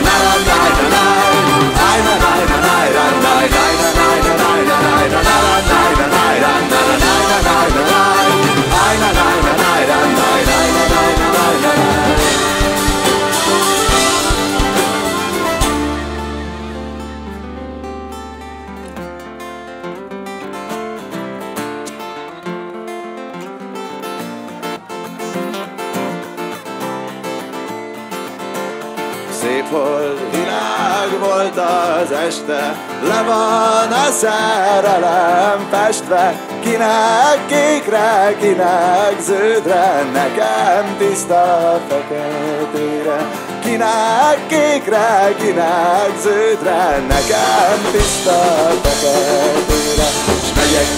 Granada. Az este, le van a szerelem festve, kinek kékre, kinek zöldre, nekem tiszta feketére. Kinek kékre, kinek zöldre, nekem tiszta feketére. S megyek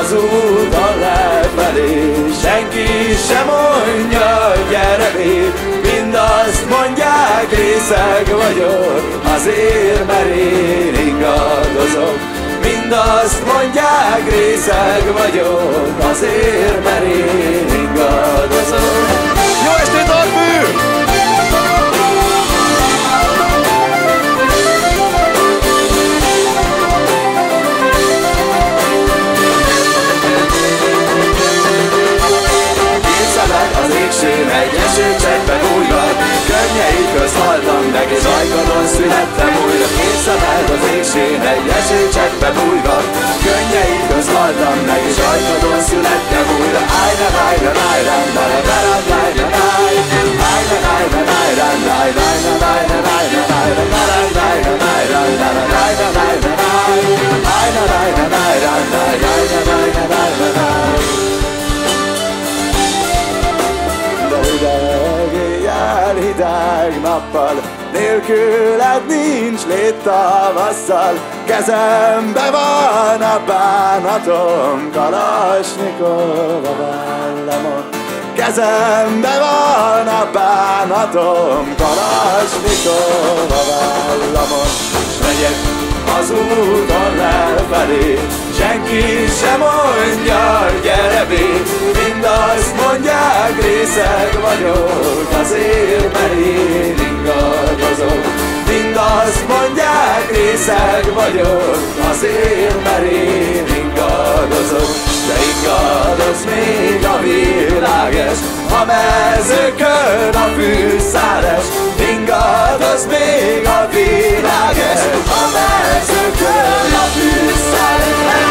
az úton lefelé, senki sem mondja, gyere még, mind azt mondják, részeg vagyok, az érben én ingadozok, mindazt mondják, részeg vagyok, az érben én ingadozok. Jó estét, Arfű! Égsén egy esőcseppbe bújgat Könnyei köz haltam meg és ajkadon születtem újra Két szemed az égsén egy esőcseppbe bújgat Könnyei köz haltam meg és ajkadon születtem újra Ájra, ájra, ájra, ájra, ájra, ájra, ájra, ájra, ájra, ájra, ájra, hideg nappal, nélküled nincs lét tavasszal, kezembe van a bánatom, Kalasnyikov a vállamon. Kezembe van a bánatom, Kalasnyikov a vállamon. S megyek az úton lefelé, senki sem mondja, gyere bé, mind azt mondják, részeg vagyok, azért, mert én ingadozom. Mind azt mondják, részeg vagyok, azért, mert én ingadozom. De ingadoz még a világes, a mezőkön a fűszáres, God az még a világ ez, a mezőkön a fűszerben.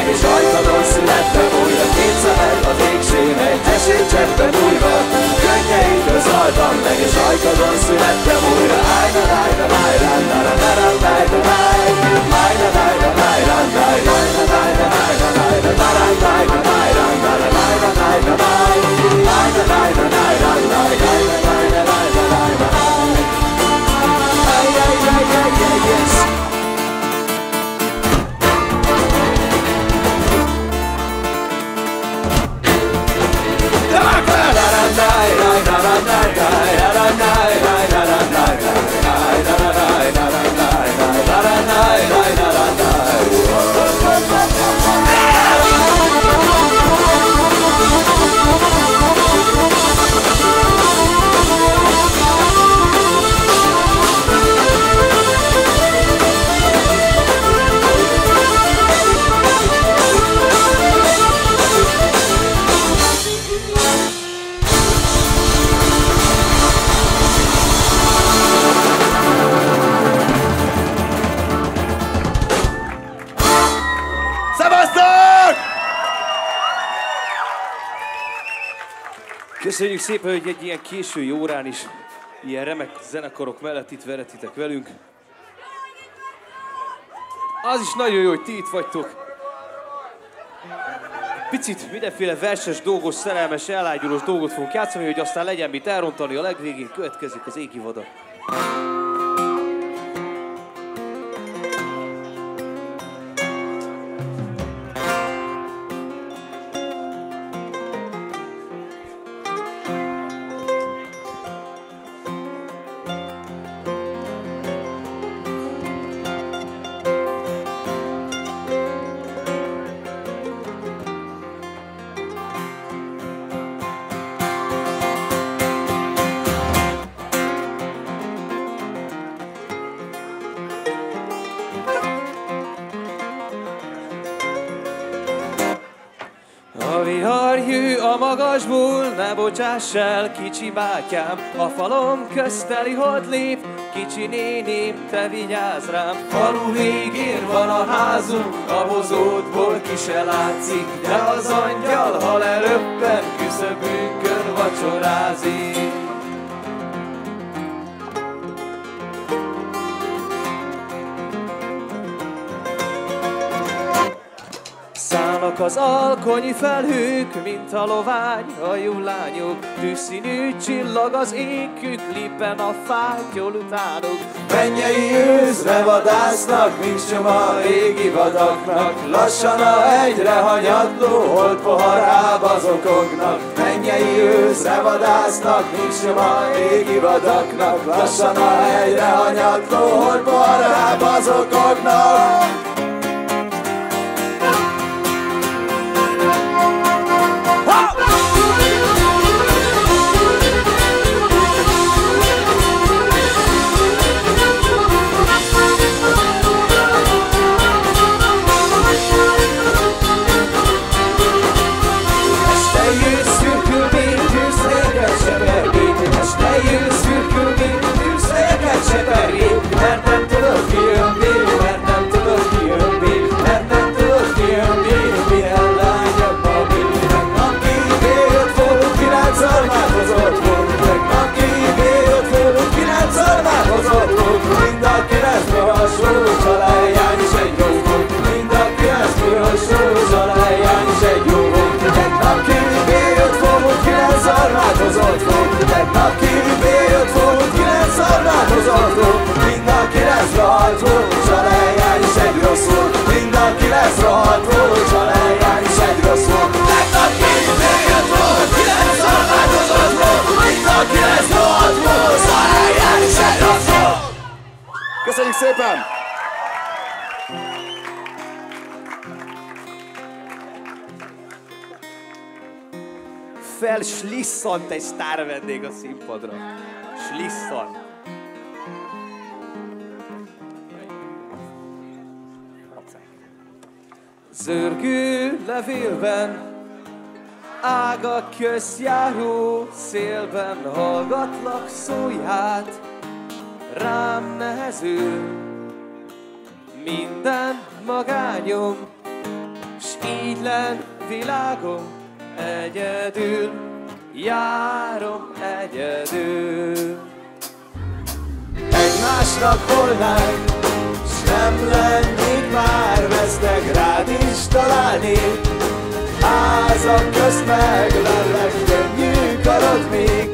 Meg és ajkadon születtem újra Két szemed az égsén egy esőcseppbe bújva Könnyei közt haltam meg és ajkadon születtem újra Ájna, ájna, ájna, ájna, ájna, ájna, ájna, ájna, ájna, ájna, ájna, ájna, ájna, ájna, ájna, ájna, Köszönjük szépen, hogy egy ilyen késői órán is ilyen remek zenekarok mellett itt veretitek velünk. Az is nagyon jó, hogy ti itt vagytok. Picit mindenféle verses, dolgos, szerelmes, elágyulós dolgot fogunk játszani, hogy aztán legyen mit elrontani, a legvégén következik az égi vada. Magasból, ne bocsáss el, kicsi bátyám, a falom közteli hogy lép, kicsi néném, te vigyázz rám. Falu végén van a házunk, a bozótból ki se látszik, de az angyal, ha leröppen, küszöbünkön vacsorázik. Az alkonyi felhők, mint a lovány, a jó lányok. Tűszínű csillag az égük, lippen a fátyol utánok. Mennyei őzre vadásznak, nincs nyoma régi vadaknak. Lassan a egyre hanyatló hold poharába zokognak. Mennyei őzre vadásznak, nincs nyoma régi vadaknak. Lassan a egyre hanyatló hold poharába zokognak. Szépen! Fel slisszant egy sztár vendég a színpadra. Slisszant. Zörgő levélben, ágak közjáró szélben hallgatlak szóját, rám nehezül minden magányom, s így len világom egyedül, járom egyedül. Egymásnak volnánk, s nem lennék már vesznek rád is találni. Házak közt meglellek, könnyű karod még,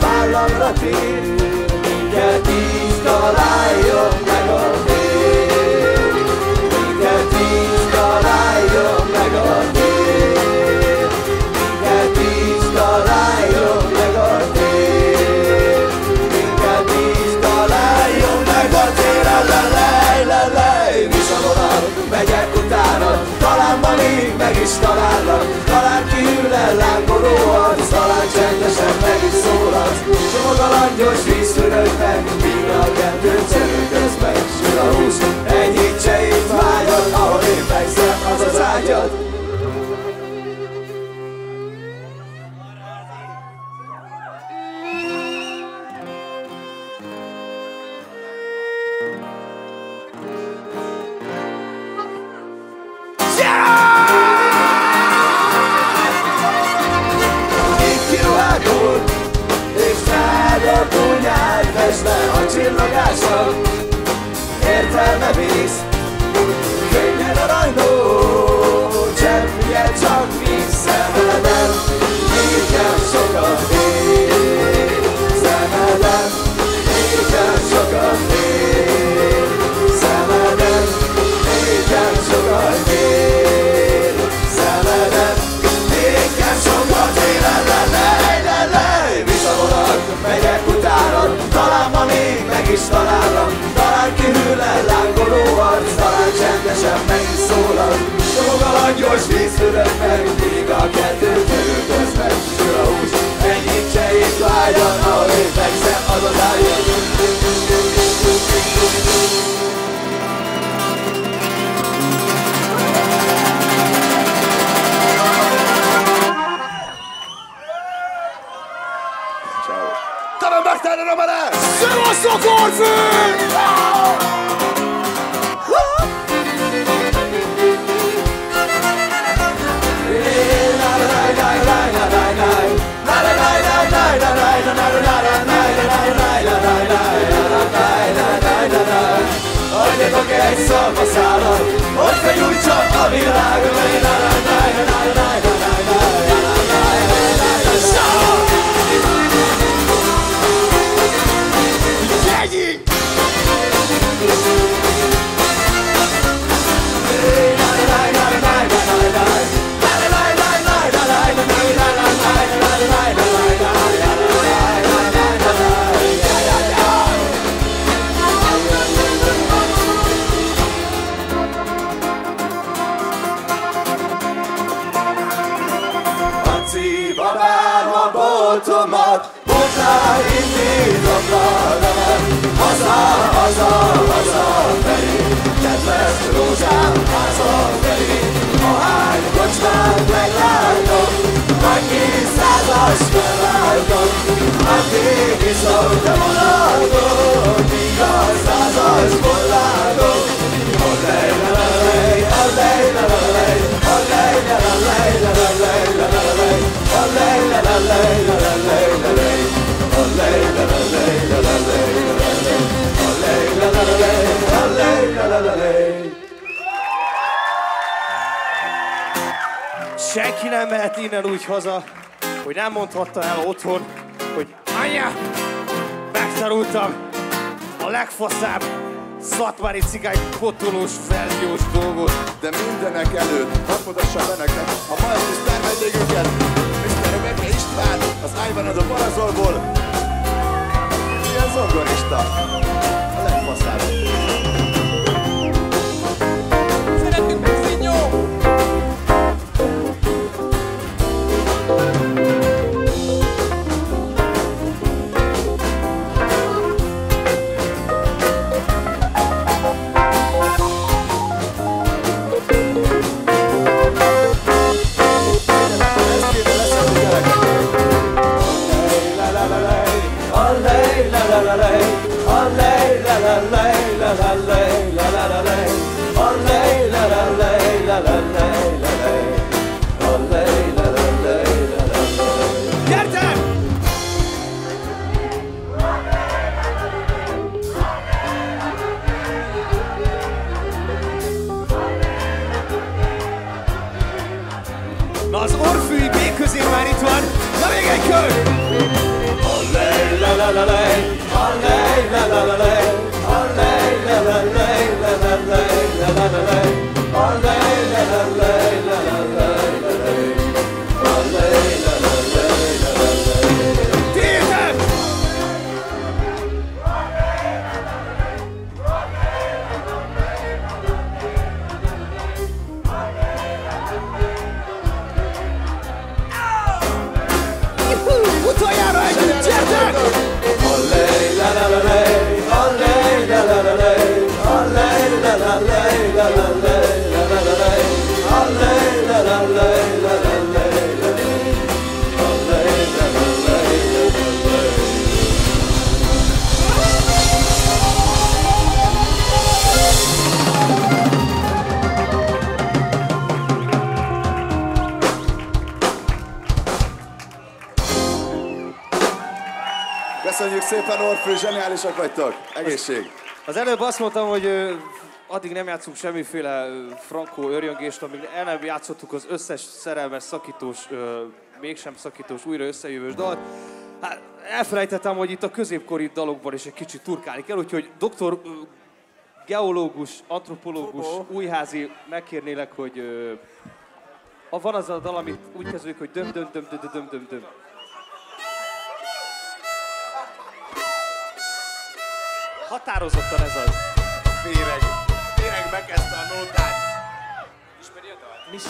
vállamra tér, is találnak, talán kiül el lángoló arc, talán csendesen meg is szólalsz. Csomag a langyos az az Koş biz verdi Gaketten terör gözler Şıravuz En içe itlaydan Ağır verse alılar yedim Ciao. Tamamen bak tanrı bana. Sivas Okorfi. Egy szalmaszálat, hogy felgyújtsa a világ. Gyegyi! Kedves rózsám haza felé. Ahány kocsmát meglátok, annyi százas felálltok. Addig iszom, de vonatok, míg a százas vollátok. Ollej, la la lej, ollej, la la lej, ollej, la la lej, la la lej, la la lej, ollej, la la lej, la la lej, Senki nem mehet innen úgy haza, hogy nem mondhatta el otthon, hogy anya, megtanultam a legfaszább szatmári cigány potolós verziós dolgot. De mindenek előtt, hadd mutassam be nektek a mai Mr. vendégünket, Mr. Rebecca István, az Ivan a Parazolból. Ilyen zongorista. A Na még egy kör! Tiétek! Szépen, Orfű, zseniálisak vagytok. Egészség. Az előbb azt mondtam, hogy addig nem játszunk semmiféle frankó örjöngést, amíg el nem játszottuk az összes szerelmes, szakítós, ö, mégsem szakítós, újra összejövős dalt. Hát, elfelejtettem, hogy itt a középkori dalokban is egy kicsit turkálni kell, úgyhogy doktor ö, geológus, antropológus, újházi, megkérnélek, hogy ö, van az a dal, amit úgy kezdődik, hogy döm döm döm döm döm döm döm. Határozottan ez az. Féreg. Féreg megkezdte a nótát. Ismeri a dalt? Mis...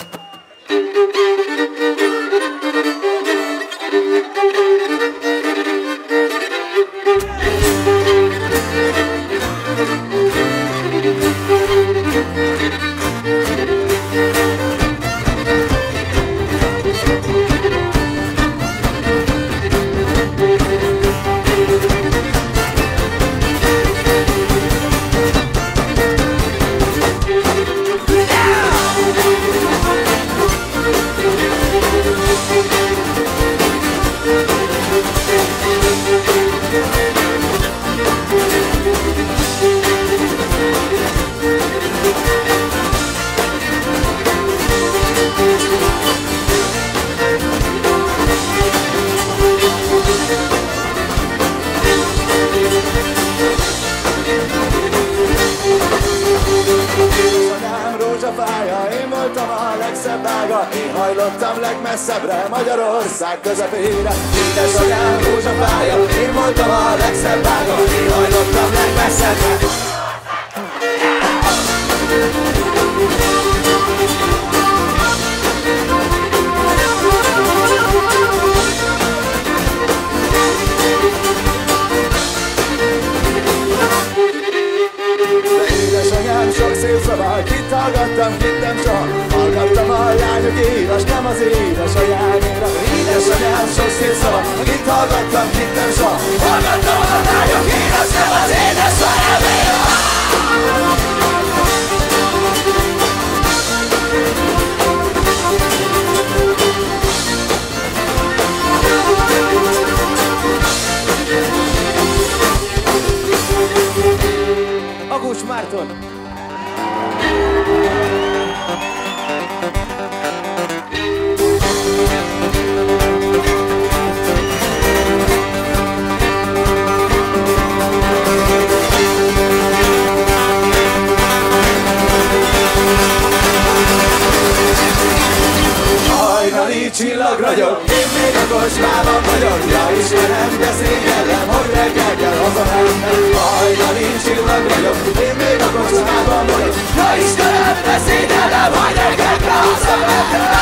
Hajnali csillag ragyog, én még a kocsmában vagyok Ja Istenem, de szégyellem, hogy reggel kell hazamennem Hajnali csillag ragyog, én még a kocsmában vagyok. Ja Istenem, de szégyellem, hogy reggel kell hazamennem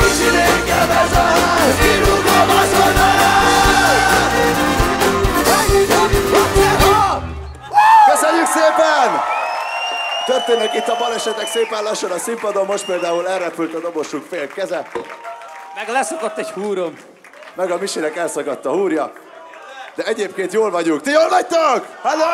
kicsi régen ez a Történnek itt a balesetek szépen lassan a színpadon, most például elrepült a dobosunk fél keze, Meg leszakadt egy húrom. meg a Misinek elszakadt a húrja. De egyébként jól vagyunk. Ti jól vagytok? Hello!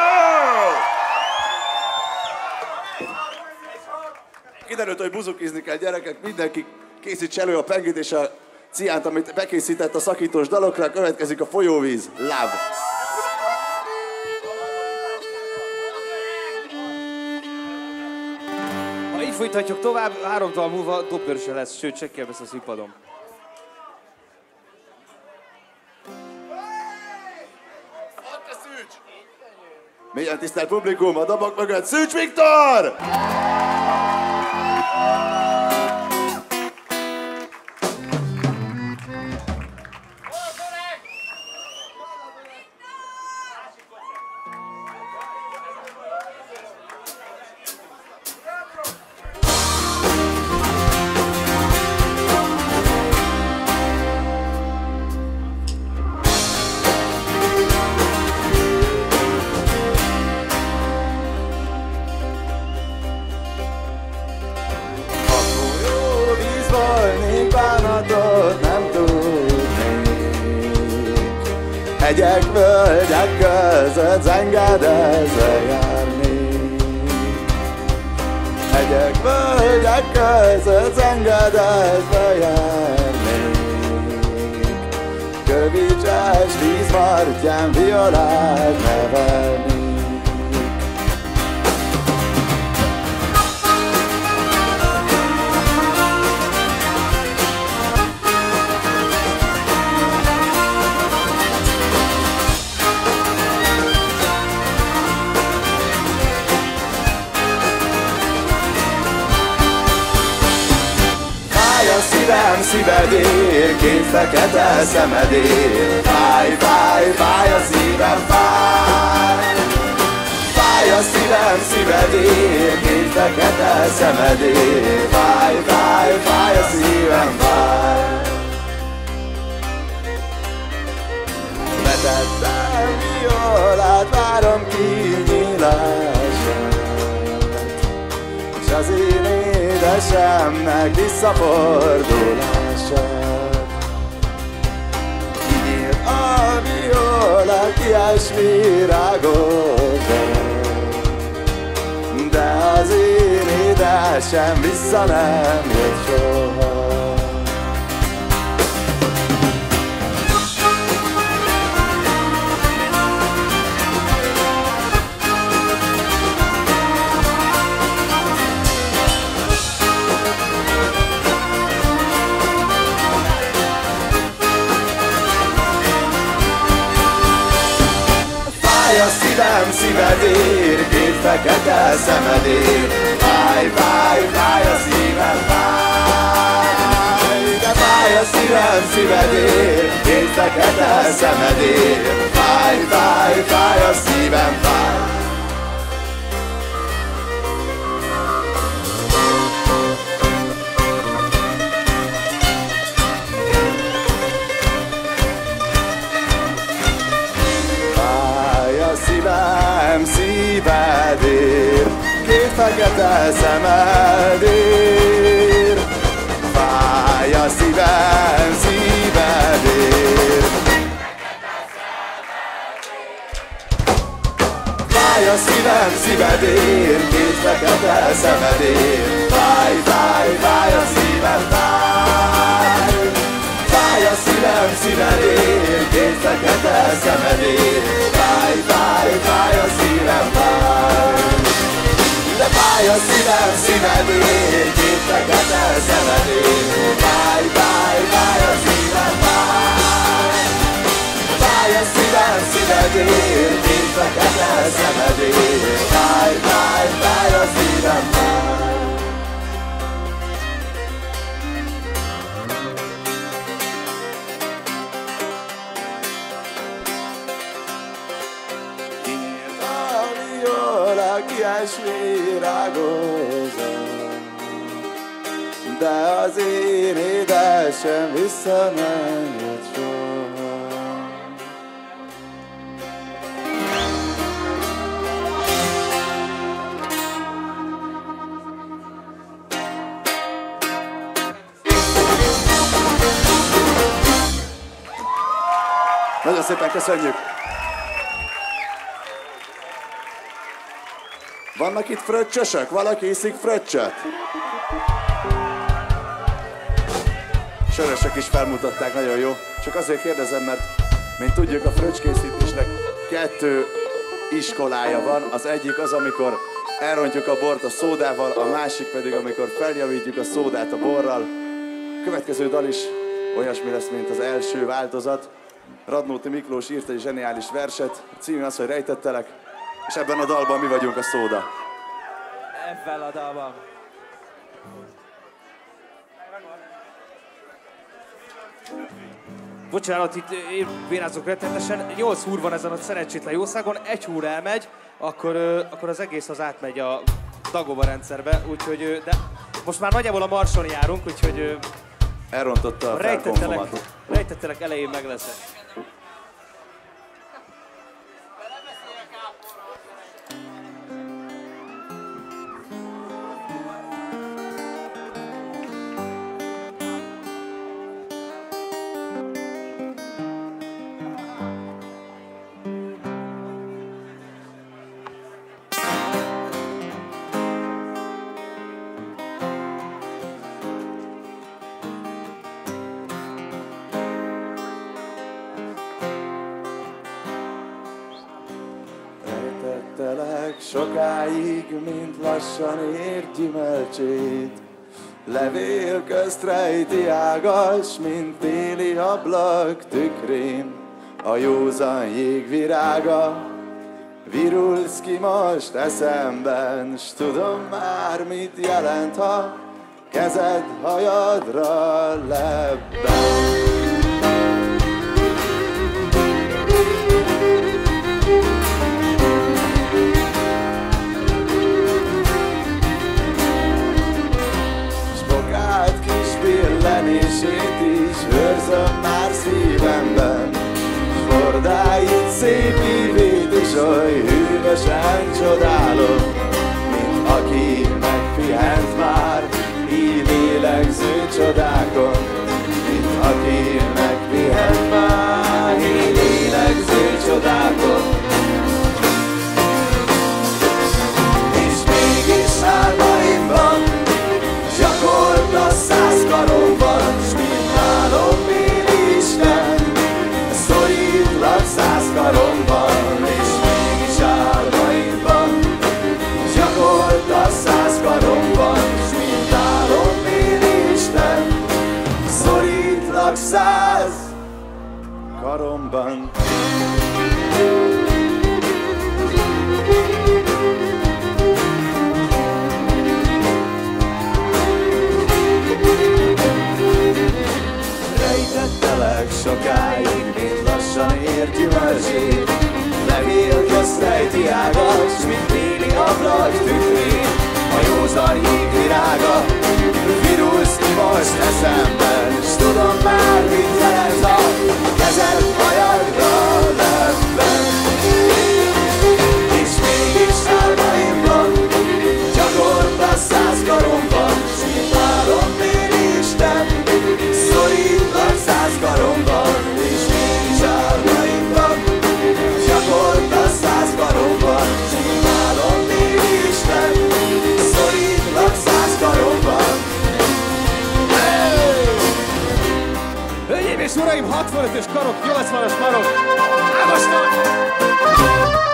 Kiderült, hogy buzukizni kell gyerekek, mindenki készíts elő a pengit és a ciánt, amit bekészített a szakítós dalokra, következik a folyóvíz, love. Folytatjuk tovább, három dal múlva dobőr se lesz, sőt, csekkel lesz a színpadon. Milyen tisztelt publikum, a dobok mögött Szűcs Viktor! A Hegyek, völgyek között zengedezve járnék Hegyek, völgyek között zengedezve járnék Kövicses vízmartyán violát nevelnék szívem, szívedél, két fekete szemedél. Fáj, fáj, fáj a szívem, fáj. Fáj a szívem, szívedél, két fekete szemedél. Fáj, fáj, fáj a szívem, fáj. Betettem violát, várom ki nyílását S az én édesemnek visszafordulását a viola, kiás virágot De az én édesem vissza nem jött soha Szívedér, két fekete szemedér. Fáj, fáj, fáj a szívem, fáj, de fáj a szívem, szívedér, két fekete szemedér. Fáj, fáj, fáj a szívem, fáj. Két fekete szemedér. Fáj a szívem szívedér. Fáj a szívem szívedér, két fekete szemedér. Fáj, fáj, fáj a szívem, fáj. Fáj a szívem szívedér, két fekete szemedér. Fáj, fáj, fáj a szívem, fáj. Fáj a szívem szívedér, két fekete szemedér. Fáj, fáj, fáj a szívem, fáj. Fáj a szívem szívedér, két fekete szemedér. Fáj, fáj, fáj a szívem, fáj. Kies virágozom, de az én édesem vissza nem jött soha. Nagyon szépen köszönjük! Vannak itt fröccsösök? Valaki iszik fröccsöt? Sörösök is felmutatták, nagyon jó. Csak azért kérdezem, mert mint tudjuk, a fröccskészítésnek kettő iskolája van. Az egyik az, amikor elrontjuk a bort a szódával, a másik pedig, amikor feljavítjuk a szódát a borral. Következő dal is olyasmi lesz, mint az első változat. Radnóti Miklós írt egy zseniális verset, a címe az, hogy rejtettelek, és ebben a dalban mi vagyunk a szóda. Ebben a dalban. Bocsánat, itt én vérázok rettenetesen. 8 húr van ezen a szerencsétlen jószágon, egy húr elmegy, akkor, akkor az egész az átmegy a Dagova rendszerbe, úgyhogy, de most már nagyjából a marson járunk, úgyhogy Elrontotta a, rejtettelek, rejtettelek elején meg leszek. Sokáig, mint lassan ér gyümölcsét. Levél közt rejti ágas, mint téli ablak tükrén, a józan jégvirága. Virulsz ki most eszemben, s tudom már mit jelent, ha kezed hajadra lebben. Őrzöm már szívemben S fordáit szép ívét is oly hűvösen csodálom Mint aki megpihent virága, s mint téli ablak tükrén, a józan híg virága, virulsz, imalsz eszemben, s tudom már, mit jelent a kezed hajadra, 65-ös karok, 80-as karok. Ágoston!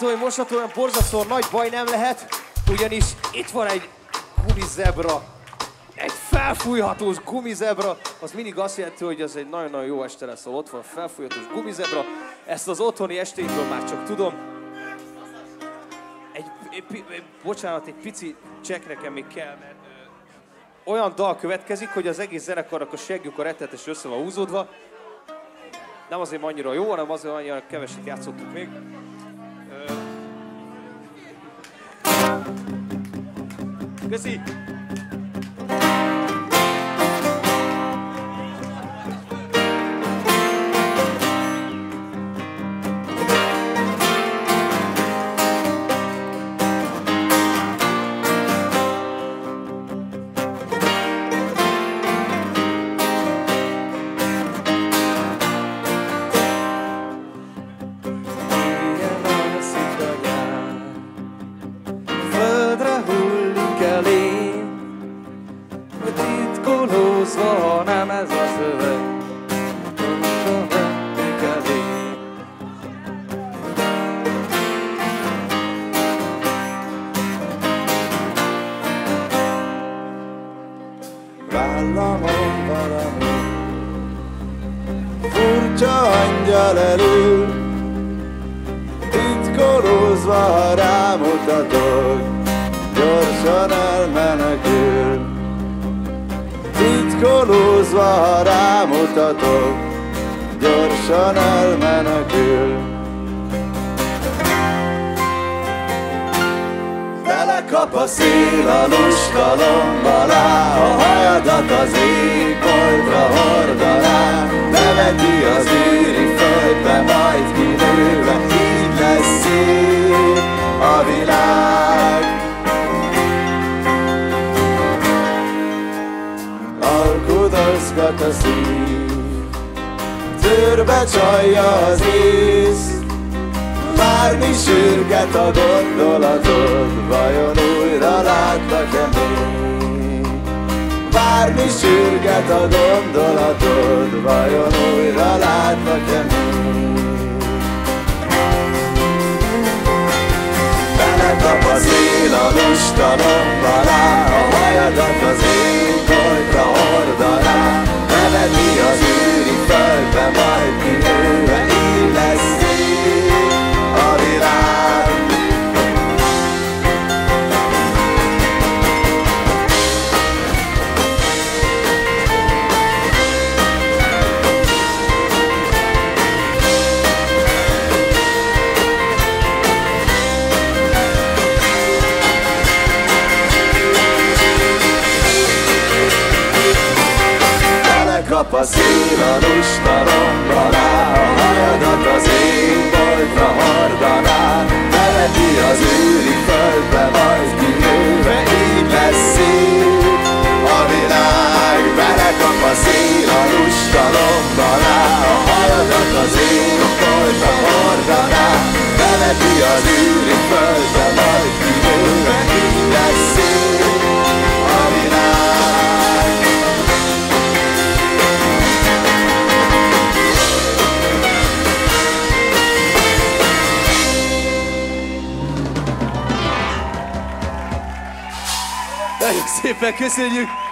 Úgy látom, hogy most olyan borzasztóan nagy baj nem lehet, ugyanis itt van egy gumizebra. Egy felfújhatós gumizebra, az mindig azt jelenti, hogy ez egy nagyon-nagyon jó este lesz, szóval ott van felfújhatós gumizebra. Ezt az otthoni estékről már csak tudom. Egy, egy, egy, bocsánat, egy pici csekk nekem még kell, mert olyan dal következik, hogy az egész zenekarnak a segjük a rettetes össze van húzódva. Nem azért annyira jó, hanem azért annyira keveset játszottuk még. Köszi! Alkudozgat a szív, tőrbe csalja az ész, Várni sürget a gondolatod, vajon újra látlak-e még? Várni sürget a gondolatod, vajon újra látlak-e még? Belekap a szél a lustalomba lá, a hajadat az égboltra hordaná, beveti az űri földbe, majd kinőve, Belekap a szél a lustalomba rá, a hajadat az égboltra hordaná, neveti az őri földbe, majd kinőve így lesz szép a világ. Belekap a szél a lustalomba rá, a hajadat az égboltra hordaná, neveti az őri földbe, majd kinőve így Nagyon szépen köszönjük!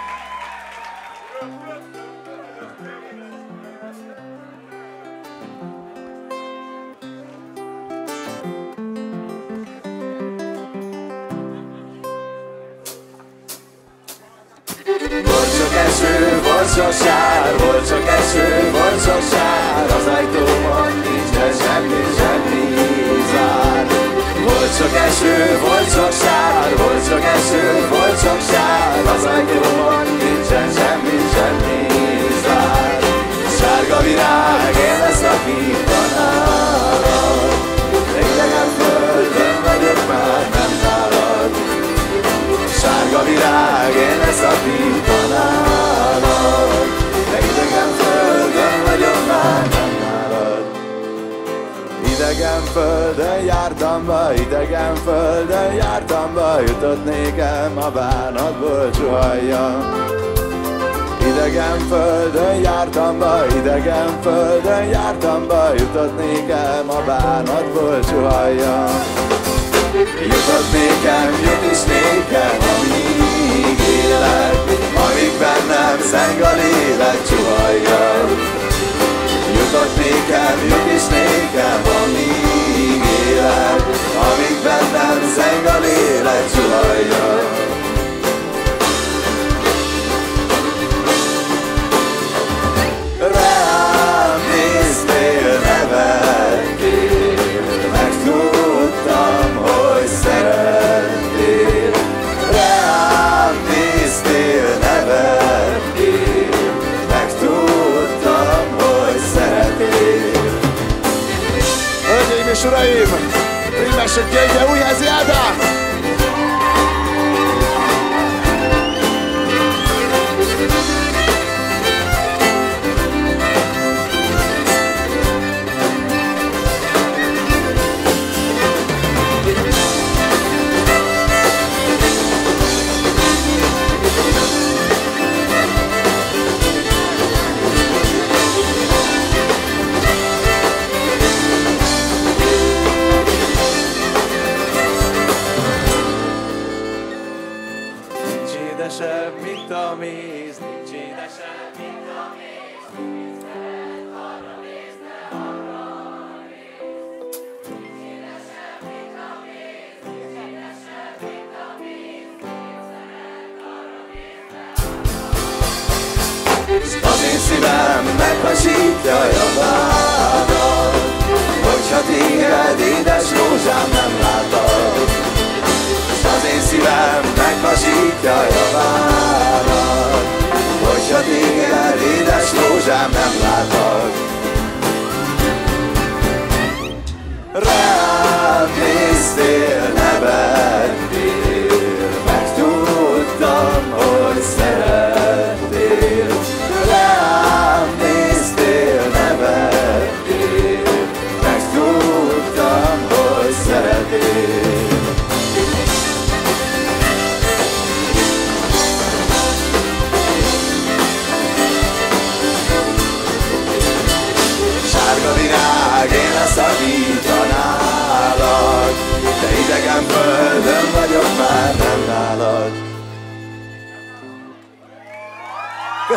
Rimesek Gyengye, Újházi Ádám! Nincs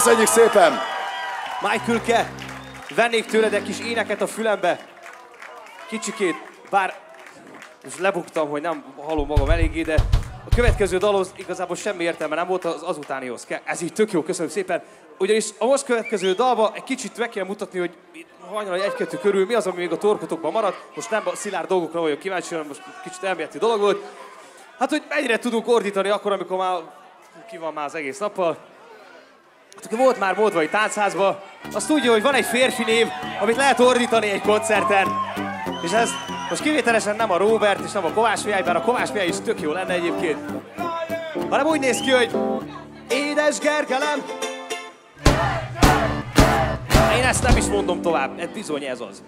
Köszönjük szépen! Michaelke, vennék tőled egy kis éneket a fülembe. Kicsikét, bár lebuktam, hogy nem hallom magam eléggé, de a következő dalhoz igazából semmi értelme nem volt, az azutánihoz kell. Ez így tök jó, köszönöm szépen. Ugyanis a most következő dalba egy kicsit meg kell mutatni, hogy hajnal egy-kettő körül mi az, ami még a torkotokban maradt. Most nem a szilárd dolgokra vagyok kíváncsi, hanem most kicsit elméleti dolog volt. Hát, hogy mennyire tudunk ordítani akkor, amikor már ki van már az egész nappal. Aki volt már Módvai táncházban, azt tudja, hogy van egy férfi név, amit lehet ordítani egy koncerten. És ez most kivételesen nem a Robert és nem a Kovács Mihály, bár a Kovács Mihály is tök jó lenne egyébként. Hanem úgy néz ki, hogy Édes Gergelem! Én ezt nem is mondom tovább, ez bizony ez az.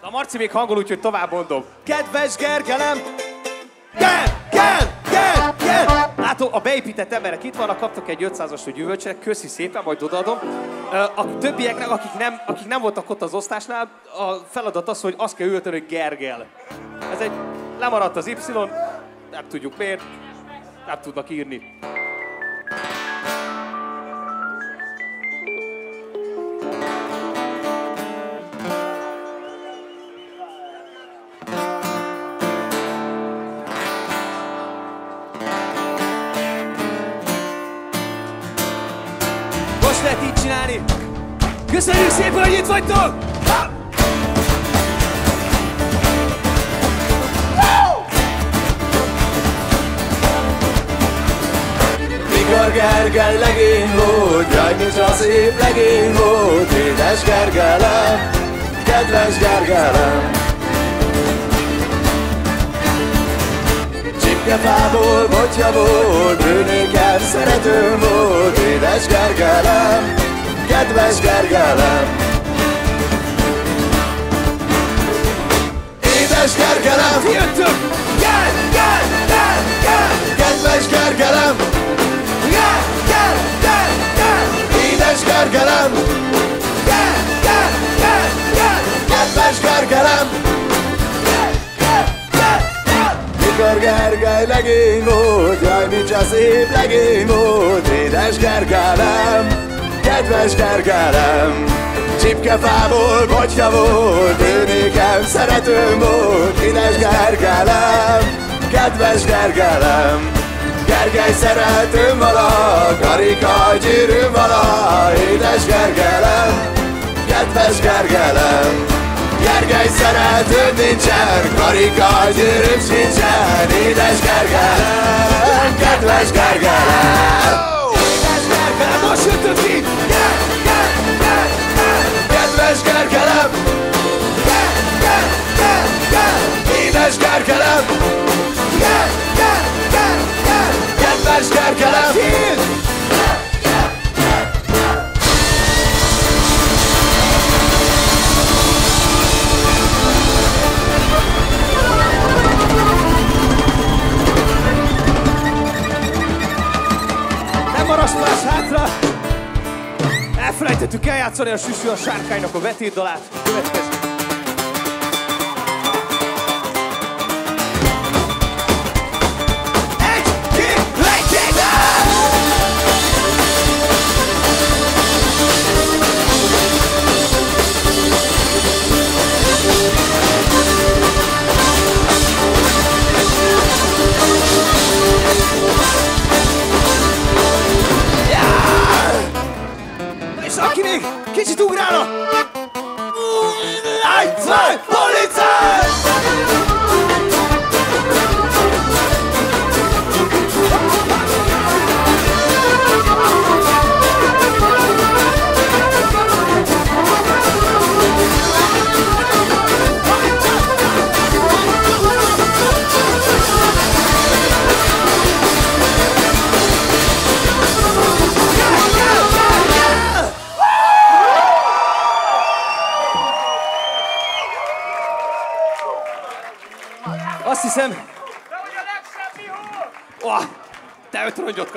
De a Marci még hangol, úgyhogy tovább mondom. Kedves Gergelem! Ger, ger, ger, ger! Látod, a beépített emberek itt vannak, kaptak egy 500-as gyümölcsre, köszi szépen, majd odaadom. A többieknek, akik nem, akik nem voltak ott az osztásnál, a feladat az, hogy azt kell ülteni, hogy Gergel. Ez egy, lemaradt az Y, nem tudjuk miért, nem tudnak írni. Lehet így csinálni. Köszönjük szépen, hogy itt vagytok! Mikor Gergely legény volt, jaj, micsoda szép legény volt, édes Gergelem, kedves Gergelem. Csipkefából, botja volt, bőnékem szeretőm volt, édes Gergelem, kedves Gergelem. Édes Gergelem, Jöttök! Gel, gel, gel, gel! kedves Gergelem, Gel, gel, gel, gel! édes Gergelem, Gel, gel, gel, gel! kedves Gergelem. Mikor Gergely legény volt, jaj, micsoda szép legény volt, édes Gergelem, kedves Gergelem. Csipkefából botja volt, ő nékem szeretőm volt, édes Gergelem, kedves Gergelem. Gergely szeretőm vala, karika gyűrűm vala, édes Gergelem, kedves Gergelem. Gergely szeretőm nincsen, karika gyűrűm sincsen, édes Gergelem, kedves Gergelem. Édes Gergelem, Most jöttök ki! Kedves Gergelem, Gel, gel, gel, gel! édes Gergelem, Eljátszani a Süsű a sárkánynak a vetétdalát. Következő.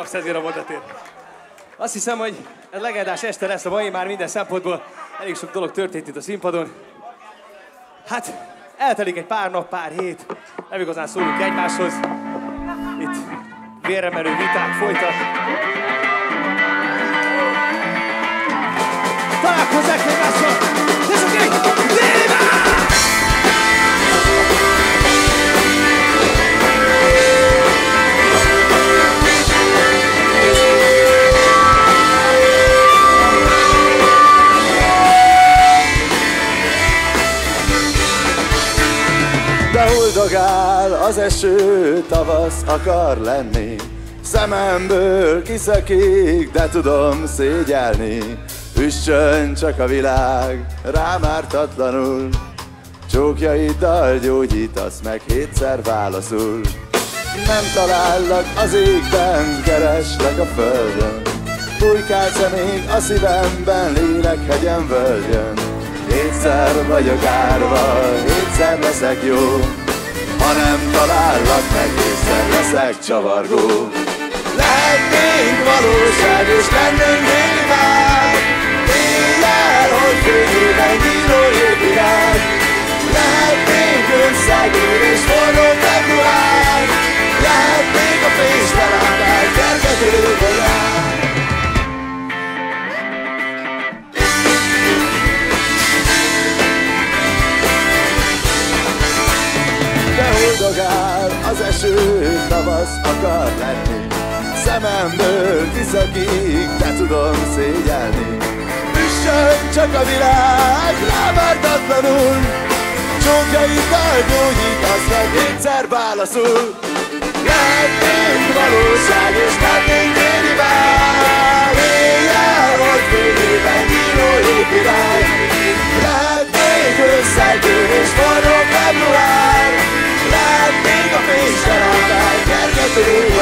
Kapsz ezért a mondatért. Azt hiszem, hogy ez legendás este lesz a mai, már minden szempontból elég sok dolog történt itt a színpadon. Hát, eltelik egy pár nap, pár hét, nem igazán szólunk egymáshoz. Itt vérremerő viták folytak. Találkozzák egymással! De huldogál az eső, tavasz akar lenni. Szememből kiszakik, de tudom szégyelni. Üssön csak a világ, rám ártatlanul Csókjaiddal gyógyítasz meg hétszer válaszul. Nem talállak az égben, kereslek a földön. Bujkálsz még a szívemben, lélek hegyen völgyön. Hétszer vagyok árva, hétszer leszek jó Ha nem talállak meg, hétszer leszek csavargó. Lehetnénk valóság és lennénk déli Éjjel, hogy fényében nyíló épvirág Lehetnénk őszegér és forró február. Lehetnénk a fénysfelállás, gergető De holdogál az eső, tavasz akar lenni. Szememből kiszakik, de tudom szégyelni. Üssön csak a világ, lábártatlanul Csókjaiddal gyógyítasz meg, egyszer válaszul. Lehetnénk valóság, és lennénk déli vár Éjjel volt fényében nyíló épvirág see.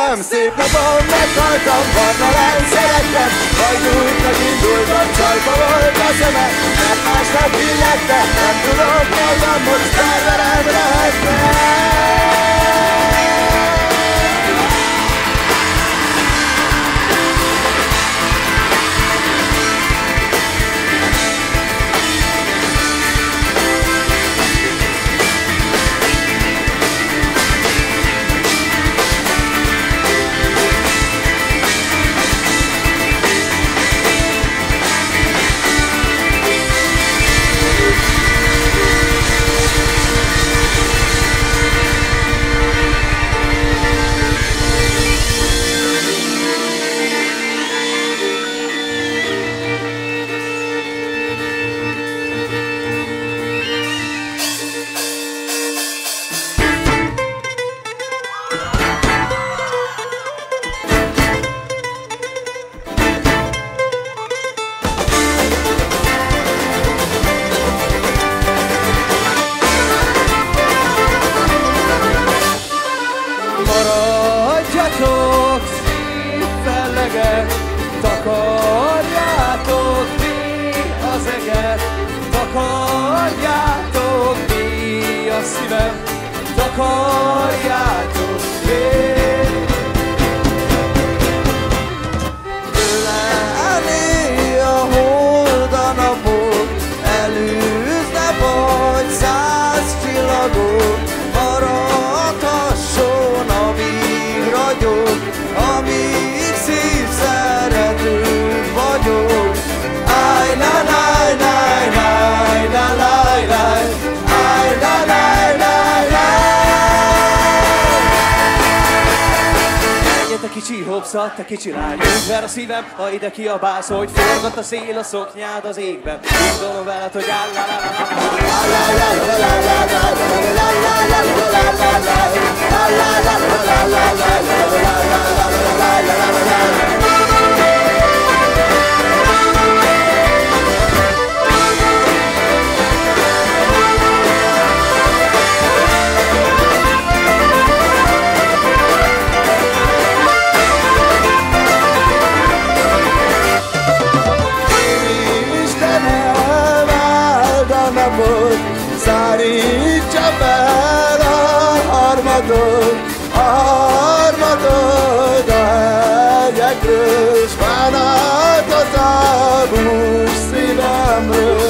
Születtem, szép napon meghaltam, barna lány szerettem, hajdútnak indultam, csajpa volt a szeme, nem másnak illettem, nem tudom magam, hogy szerverem lehetne. gloria. Kicsi hopszat, te kicsi lány, ver a szívem, ha ide kiabálsz, hogy forgat a szél a szoknyád az égben. Gondolom veled, hogy áll. Isten armod, szárítsa fel a harmadod, a harmadod a hegyekről, s bánat az szívemről.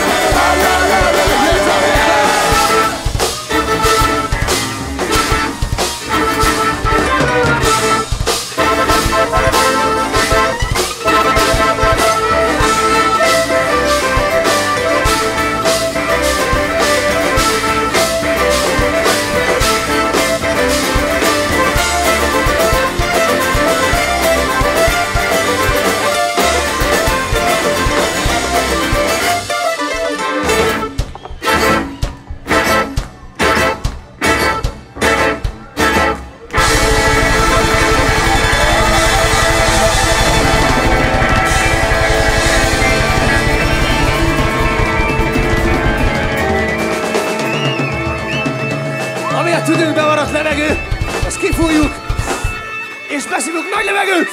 levegő!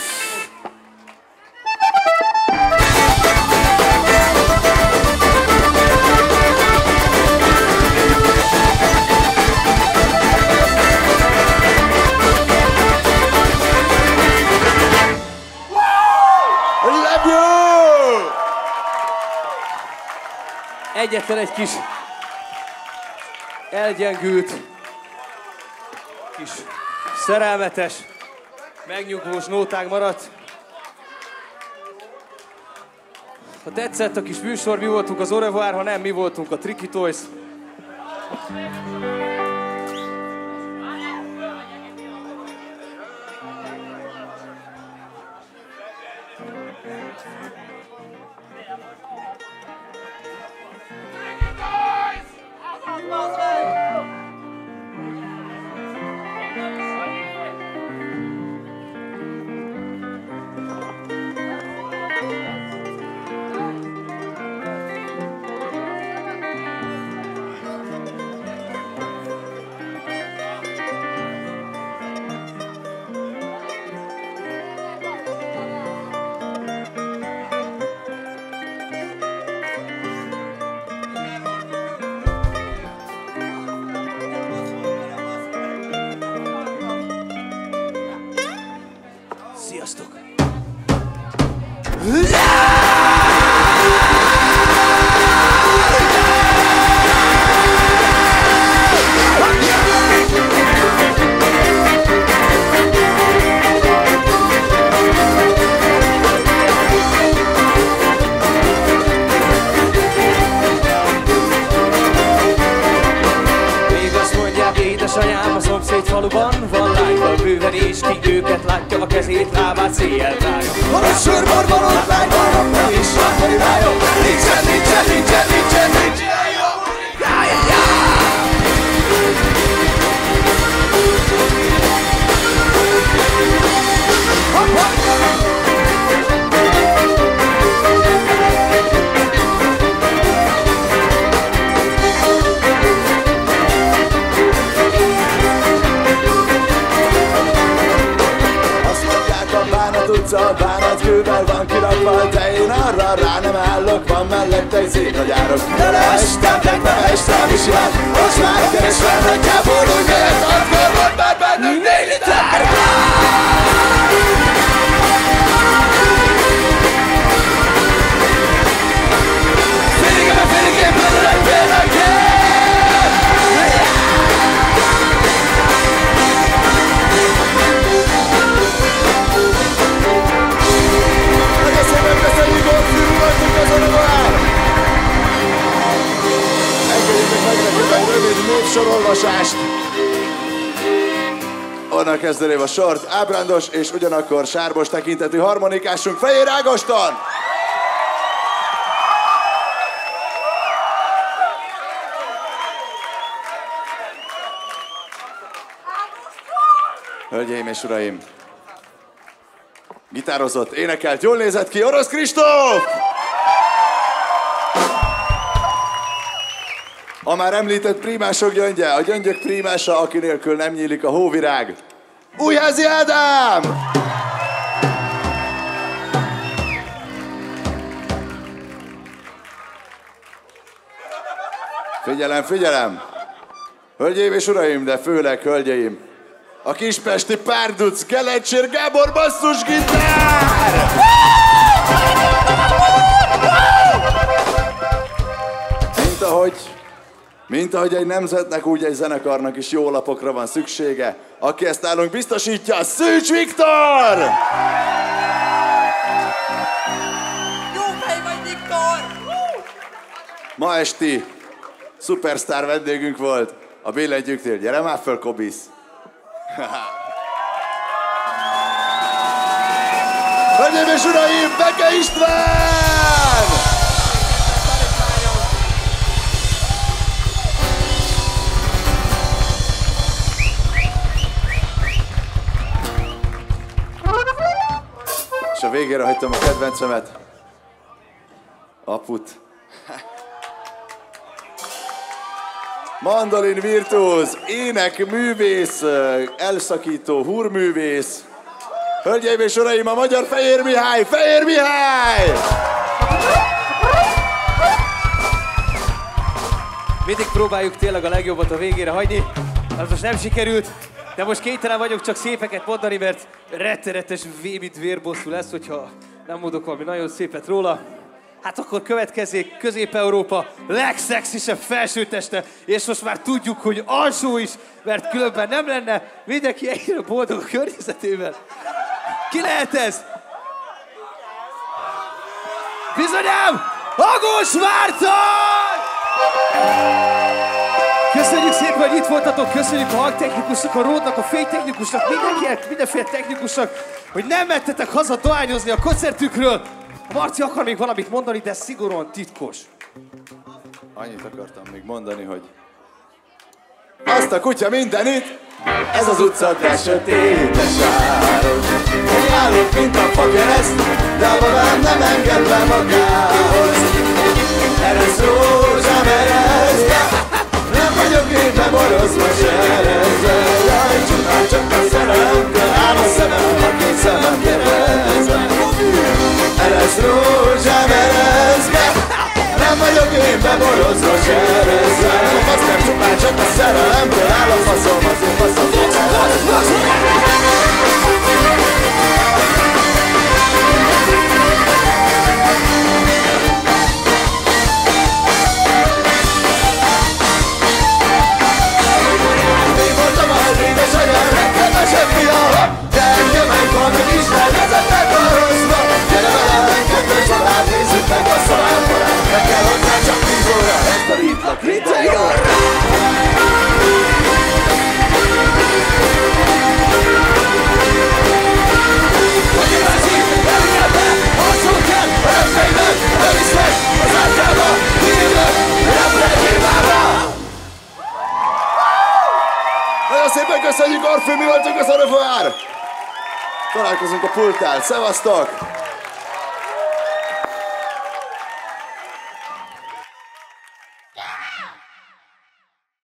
Egyetlen egy kis elgyengült, kis szerelmetes megnyugvós nóták maradt. Ha tetszett a kis műsor, mi voltunk az Orevoir, ha nem, mi voltunk a Tricky Toys. nem állok, van mellette egy székhagyárok. Nem estem, nem estem is jár, most már keresve fel, hogy rövid névsorolvasást. Onnan kezdeném a sort. Ábrándos és ugyanakkor sárbos tekintetű harmonikásunk Fejér Ágoston! Hölgyeim és uraim! Gitározott, énekelt, jól nézett ki Orosz Kristóf! A már említett prímások gyöngye, a gyöngyök prímása, aki nélkül nem nyílik a hóvirág. Újházi Ádám! Figyelem, figyelem! Hölgyeim és uraim, de főleg hölgyeim! A kispesti párduc Gelencsér Gábor basszusgitár! Mint mint ahogy egy nemzetnek, úgy egy zenekarnak is jó lapokra van szüksége. Aki ezt nálunk biztosítja, Szűcs Viktor! Jó fej vagy, Viktor! Ma esti szupersztár vendégünk volt a billentyűknél. Gyere már föl, Kobisz! Hölgyeim és uraim, Beke István! A végére hagytam a kedvencemet. Aput. Mandolin virtuóz, ének művész, elszakító húrművész. Hölgyeim és uraim, a magyar Fehér Mihály, Fehér Mihály! Mindig próbáljuk tényleg a legjobbat a végére hagyni. Az most nem sikerült, de most kénytelen vagyok csak szépeket mondani, mert rettenetes vémit vérbosszú lesz, hogyha nem mondok valami nagyon szépet róla. Hát akkor következzék Közép-Európa legszexisebb felsőteste, és most már tudjuk, hogy alsó is, mert különben nem lenne mindenki ennyire boldog a környezetében. Ki lehet ez? Bizonyám! Agós Márton! Köszönjük szépen, hogy itt voltatok, köszönjük a hangtechnikusnak, a ródnak, a fénytechnikusnak, mindenkinek, mindenféle technikusnak, hogy nem mentetek haza dohányozni a koncertükről. Marci akar még valamit mondani, de szigorúan titkos. Annyit akartam még mondani, hogy azt a kutya mindenit, ez az utca, te sötétes árok. Én állok, mint a fakereszt, de a babám nem enged be magához. Eresz rózsám, eresz, nem vagyok én beborozva, serezve. Jaj, csupán csak a szerelemtől áll a szemem, a két szemem kérdezve. Eresz rózsám, eresz, nem vagyok én beborozva, serezve. Az nem csupán csak a szerelemtől áll a faszom, az én faszom. Én fiam, de engem egy valami Isten vezetett a rosszba. Gyere velem, kedves barát, nézzük meg a meg kell hozzá csak tíz a ritlak, ritlak, jó! Nagyon szépen köszönjük, Orfő, mi voltunk a Szarafár! Találkozunk a pultál, szevasztok!